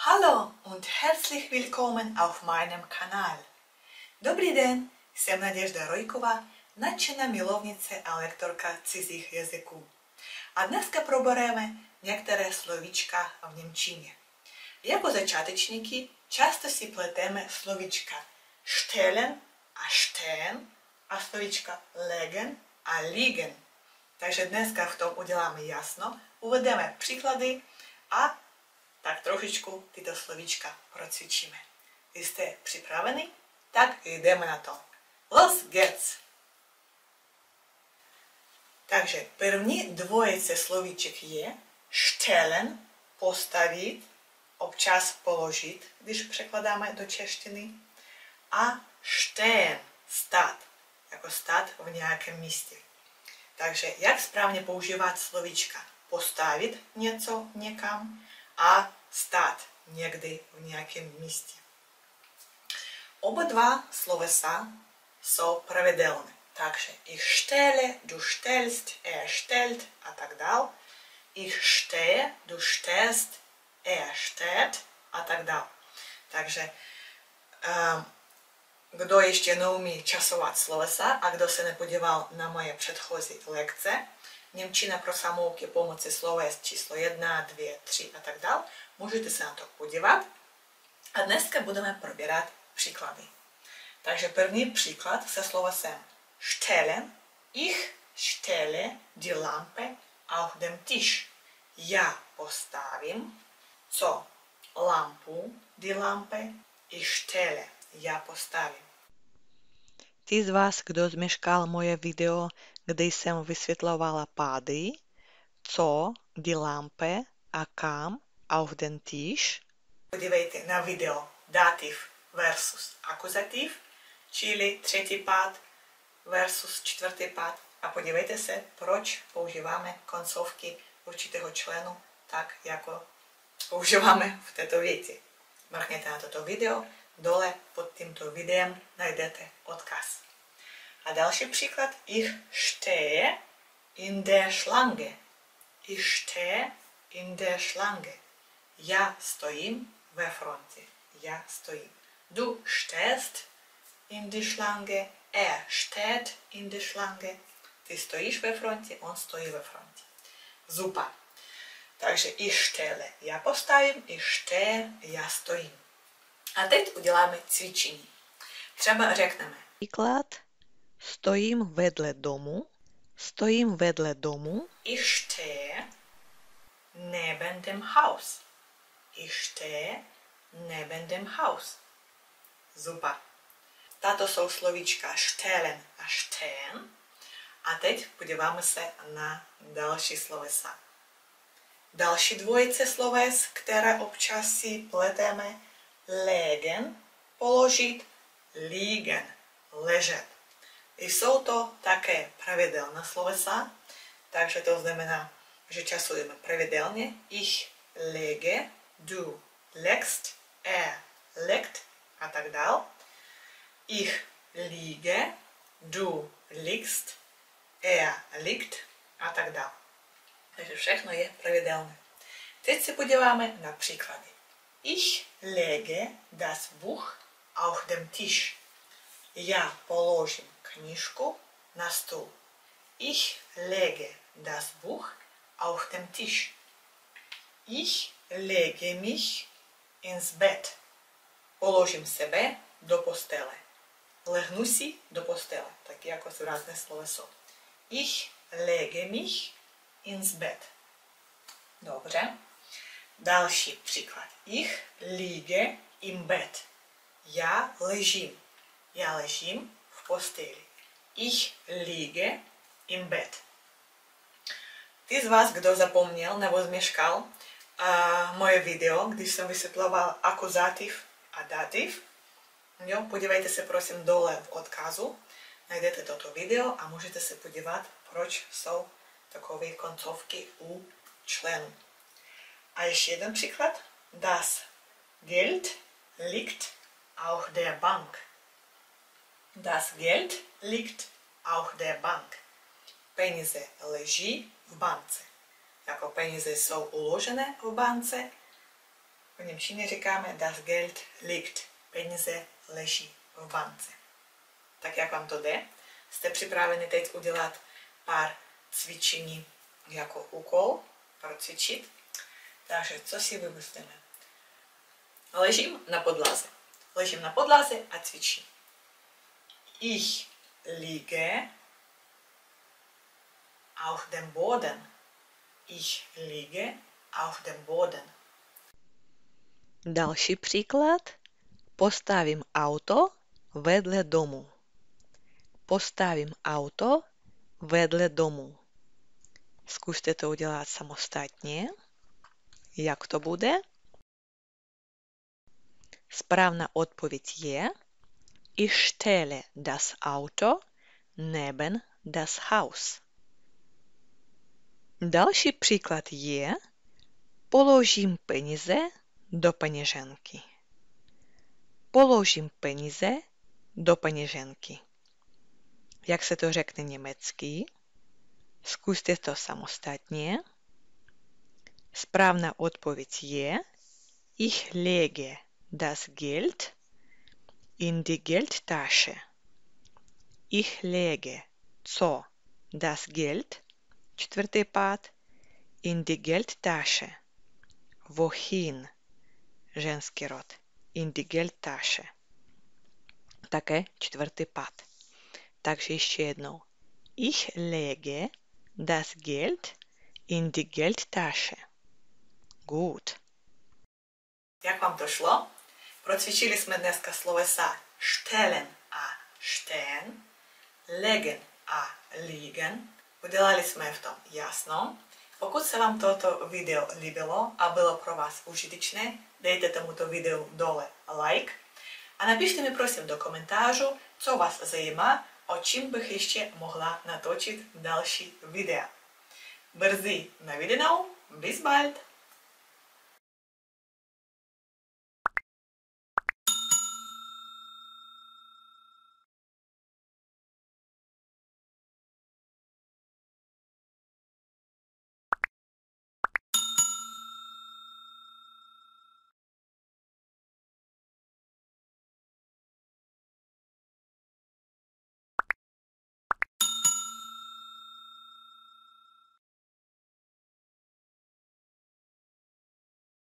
Hallo und herzlich willkommen auf meinem kanál. Dobrý den, jsem Naděžda Rojková, nadšená milovnice a lektorka cizích jazyků. A dneska probereme některé slovíčka v Němčině. Jako začátečníky často si pleteme slovíčka stellen a stehen a slovíčka legen a liegen. Takže dneska v tom uděláme jasno, uvedeme příklady a tak trošičku tyto slovíčka procvičíme. Jste připraveni? Tak jdeme na to. Los geht's! Takže první dvojice slovíček je stellen, postavit, občas položit, když překládáme do češtiny, a stehen, stát, jako stát v nějakém místě. Takže jak správně používat slovíčka? Postavit něco někam a stát někdy v nějakém místě. Oba dva slovesa jsou pravidelné. Takže ich stelle, du stellst, er stellt a tak dál. Ich stehe, du stehst, er steht a tak dál. Takže um, kdo ještě neumí časovat slovesa a kdo se nepodíval na moje předchozí lekce, Němčina pro samouky pomocí sloves číslo 1, 2, 3 a tak dál, můžete se na to podívat. A dneska budeme probírat příklady. Takže první příklad se slovesem stellen. Ich stelle die Lampe auf dem Tisch. Já postavím co? Lampu, die Lampe. Ich stelle. Já postavím. Tí z vás, kdo zmeškal moje video, kde jsem vysvětlovala pády, co, die Lampe a kam auf den Tisch, Podívejte na video dativ versus akuzativ, čili třetí pád versus čtvrtý pád a podívejte se, proč používáme koncovky určitého členu tak, jako používáme v této věci. Mrkněte na toto video, dole pod tímto videem najdete odkaz. A další příklad, ich stehe in der Schlange. Ich stehe in der Schlange. Já stojím ve frontě. Já stojím. Du stehst in der Schlange. Er steht in der Schlange. Ty stojíš ve frontě, on stojí ve frontě. Super. Takže ich stelle, já postavím, ich stehe, já stojím. A teď uděláme cvičení. Třeba řekneme, Příklad. Stojím vedle domu. Stojím vedle domu. ich stehe neben dem Haus. Ich stehe neben dem Haus. Super. Tato jsou slovíčka stellen a stehen. A teď podíváme se na další slovesa. Další dvojice sloves, které občas si pleteme, legen, položit, liegen, ležet. Jsou to také pravidelné slovesa, takže to znamená, že časujeme pravidelně. Ich lege, du legst, er legt a tak dál. Ich liege, du liegst, er liegt a tak dál. Takže všechno je pravidelné. Teď se podíváme na příklady. Ich lege das Buch auf dem Tisch. Já položím knížku na stůl. Ich lege das Buch auf den Tisch. Ich lege mich ins Bett. Položím sebe do postele. Lehnu si do postele, tak jako zvratné sloveso. Ich lege mich ins Bett. Dobře. Další příklad. Ich liege im Bett. Já ležím. Já ležím posteli. Ich liege im Bett. Ty z vás, kdo zapomněl nebo změškal uh, moje video, když jsem vysvětloval akuzativ a dativ, jo, podívejte se prosím dole v odkazu, najdete toto video a můžete se podívat, proč jsou takové koncovky u členů. A ještě jeden příklad. Das Geld liegt auf der Bank. Das Geld liegt auf der Bank. Peníze leží v bance. Jako peníze jsou uložené v bance, v Němčině říkáme das Geld liegt. Peníze leží v bance. Tak jak vám to jde? Jste připraveni teď udělat pár cvičení jako úkol, procvičit? Takže co si vymyslíme? Ležím na podlaze. Ležím na podlaze a cvičím. Ich liege auf dem Boden. Ich liege auf dem Boden. Další příklad. Postavím auto vedle domu. Postavím auto vedle domu. Zkuste to udělat samostatně. Jak to bude? Správná odpověď je Ich stelle das Auto neben das Haus. Další příklad je Položím peníze do peněženky. Položím peníze do peněženky. Jak se to řekne německy? Zkuste to samostatně. Správná odpověď je Ich lege das Geld in die Geldtasche. Ich lege co das Geld, čtvrtý pád, in die Geldtasche. Wohin, ženský rod, in die Geldtasche. Také čtvrtý pád. Takže ještě jednou. Ich lege das Geld in die Geldtasche. Gut. Jak vám to šlo? Procvičili jsme dneska slovesa stellen a stehen, legen a liegen. Udělali jsme v tom jasno. Pokud se vám toto video líbilo a bylo pro vás užitečné, dejte tomuto videu dole like a napište mi prosím do komentářů, co vás zajímá, o čím bych ještě mohla natočit další videa. Brzy na viděnou, bis bald!